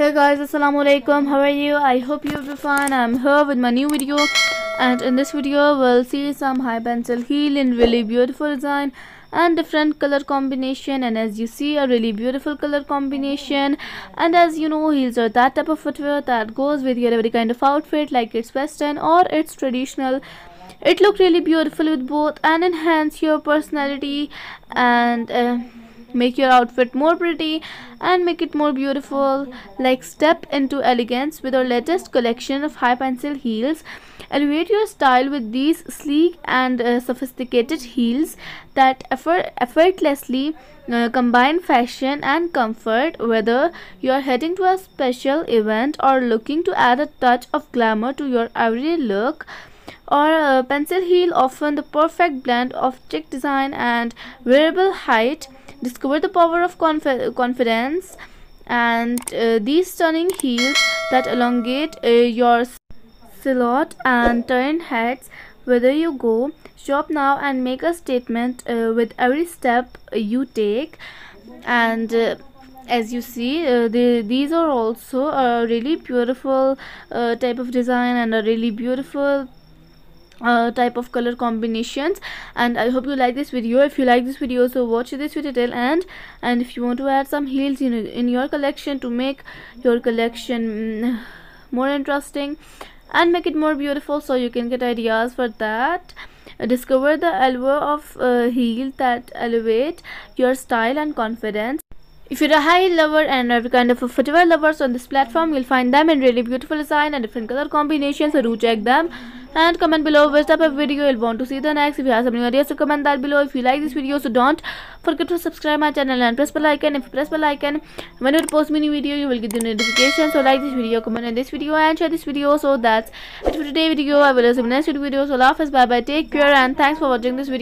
hey guys assalamu alaikum how are you? I hope you'll be fine. I'm here with my new video. And in this video we'll see some high pencil heel in really beautiful design and different color combination. And as you see a really beautiful color combination. And as you know heels are that type of footwear that goes with your every kind of outfit like it's western or it's traditional. It look really beautiful with both and enhance your personality. And uh, make your outfit more pretty and make it more beautiful. Like step into elegance with our latest collection of high pencil heels. Elevate your style with these sleek and uh, sophisticated heels that effort effortlessly uh, combine fashion and comfort. Whether you are heading to a special event or looking to add a touch of glamour to your everyday look or pencil heel often the perfect blend of chic design and wearable height discover the power of conf confidence and uh, these stunning heels that elongate uh, your silhouette and turn heads whether you go. Shop now and make a statement uh, with every step you take. And uh, as you see uh, the, these are also a really beautiful uh, type of design and a really beautiful uh, type of color combinations. And i hope you like this video. If you like this video so watch this video till end. And if you want to add some heels in, in your collection to make your collection mm, more interesting and make it more beautiful so you can get ideas for that. Discover the allure of uh, heel that elevate your style and confidence. If you're a high lover and every kind of a footwear lovers on this platform, you'll find them in really beautiful design and different color combinations, so do check them and comment below which type of video. You'll want to see the next. If you have some new ideas to comment that below. If you like this video so don't forget to subscribe my channel and press bell icon. If you press bell icon when you post mini video you will get the notification. So like this video comment on this video and share this video. So that's it for today video. I will see you in the next video. So love us bye bye take care and thanks for watching this video